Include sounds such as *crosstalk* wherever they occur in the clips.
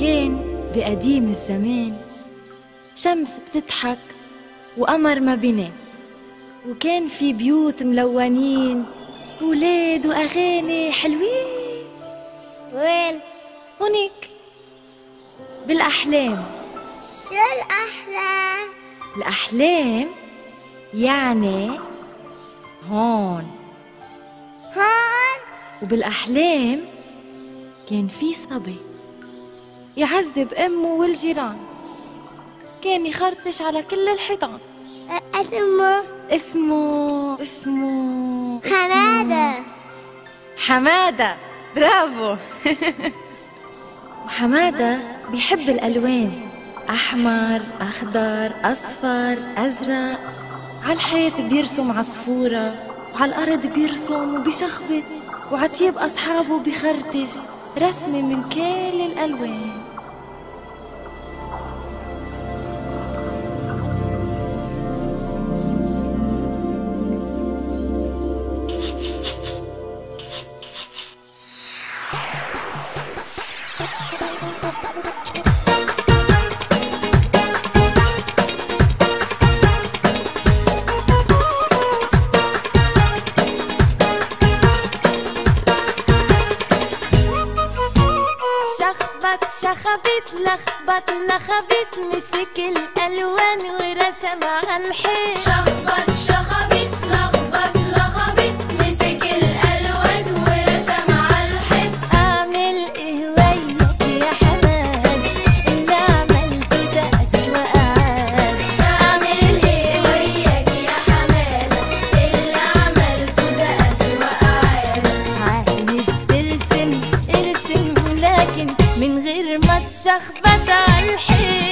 كان بقديم الزمان. شمس بتضحك وقمر ما بينام. وكان في بيوت ملونين ولاد وأغاني حلوين. وين هونيك. بالأحلام. شو الأحلام؟ الأحلام يعني هون. هون؟ وبالأحلام كان في صبي. يعذب أمه والجيران. كان يخرطش على كل الحيطان. اسمه؟ اسمه اسمه حمادة. حمادة. برافو. وحمادة بيحب الألوان. أحمر أخضر أصفر أزرق. على الحيط بيرسم عصفورة وعلى الأرض بيرسم وبيشخبط وعطيب أصحابه بيخرطش. رسمة من كل الألوان. شخبط شخبط لخبط لخبط مسك الألوان ورسم على الحيط. شخبط شخبط غير ما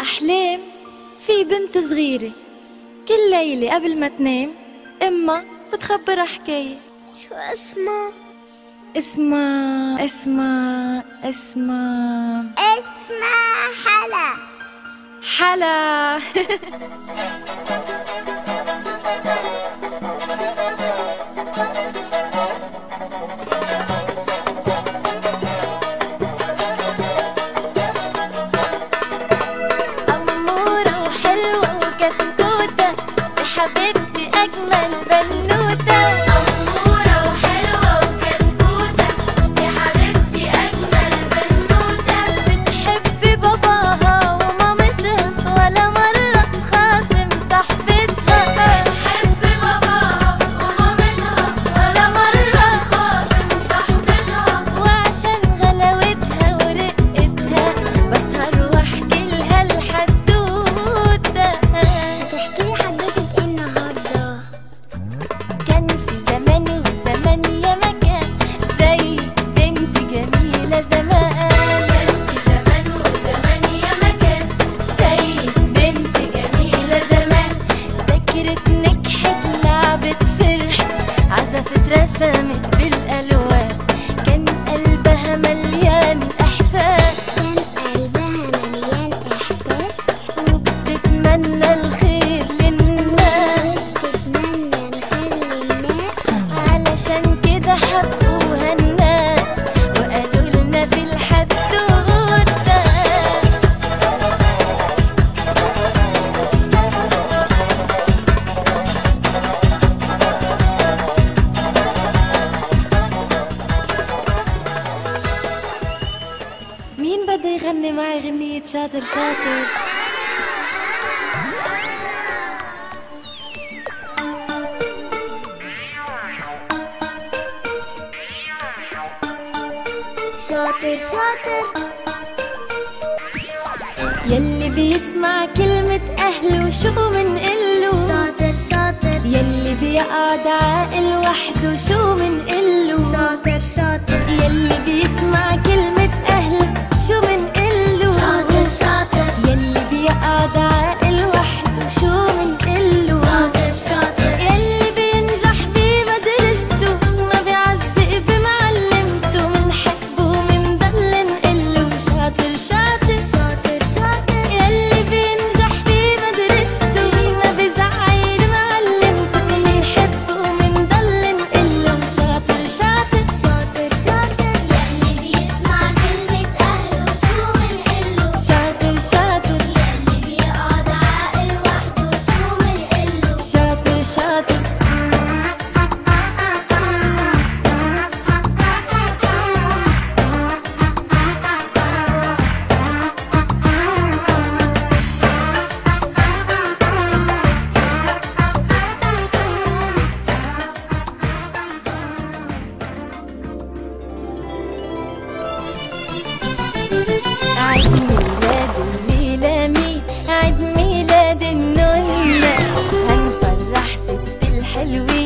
وبالأحلام في بنت صغيرة. كل ليلة قبل ما تنام إما بتخبرها حكاية. شو اسمه اسمها اسمها اسمها. اسمها حلا. حلا. *laughs* شاطر شاطر شاطر شاطر يلي بيسمع كلمة أهله شو منقله شاطر شاطر يلي بيقعد عاقل وحده شو منقله شاطر Halloween.